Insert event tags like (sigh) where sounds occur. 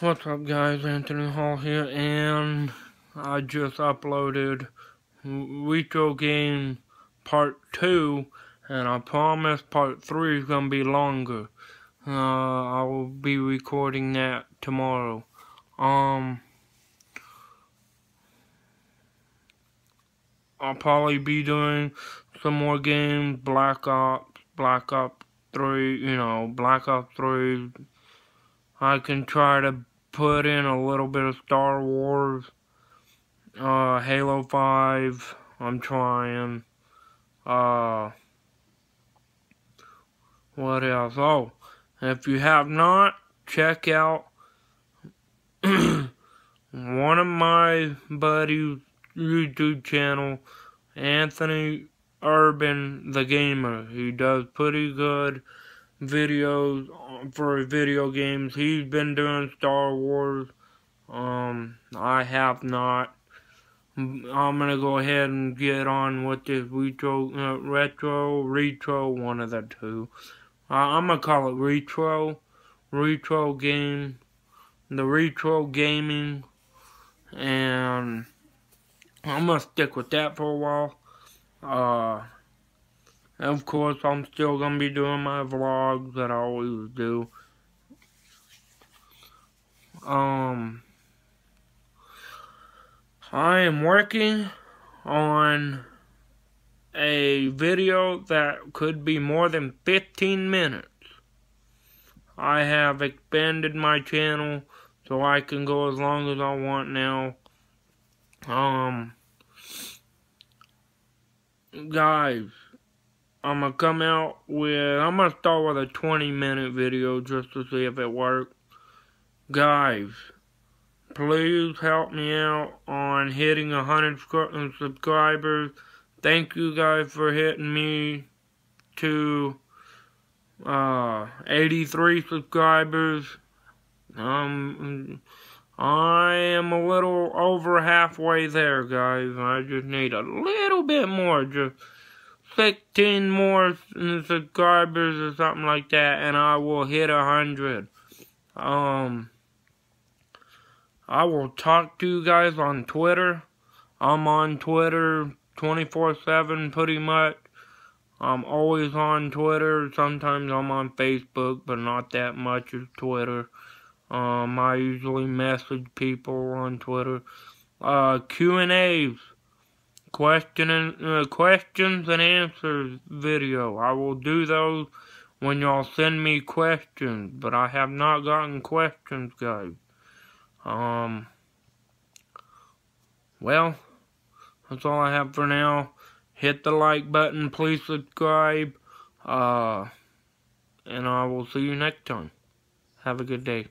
What's up guys, Anthony Hall here, and I just uploaded Retro Game Part 2, and I promise Part 3 is going to be longer. Uh, I will be recording that tomorrow. Um, I'll probably be doing some more games, Black Ops, Black Ops 3, you know, Black Ops 3. I can try to put in a little bit of Star Wars, uh, Halo 5, I'm trying, uh, what else? Oh, if you have not, check out (clears throat) one of my buddies' YouTube channel, Anthony Urban the Gamer. He does pretty good videos for video games. He's been doing Star Wars. Um, I have not. I'm gonna go ahead and get on with this retro, uh, retro, retro, one of the two. Uh, I'm gonna call it retro, retro game, the retro gaming, and I'm gonna stick with that for a while. Uh, of course, I'm still going to be doing my vlogs that I always do. Um, I am working on a video that could be more than 15 minutes. I have expanded my channel so I can go as long as I want now. Um, guys, I'm gonna come out with, I'm gonna start with a 20 minute video just to see if it works. Guys, please help me out on hitting 100 uh, subscribers. Thank you guys for hitting me to uh, 83 subscribers. Um, I am a little over halfway there, guys. I just need a little bit more. Just 15 more subscribers or something like that and I will hit a hundred. Um, I will talk to you guys on Twitter. I'm on Twitter 24-7 pretty much. I'm always on Twitter. Sometimes I'm on Facebook, but not that much as Twitter. Um, I usually message people on Twitter. Uh, Q&As question and, uh, questions and answers video. I will do those when y'all send me questions, but I have not gotten questions, guys. Um, well, that's all I have for now. Hit the like button, please subscribe, uh, and I will see you next time. Have a good day.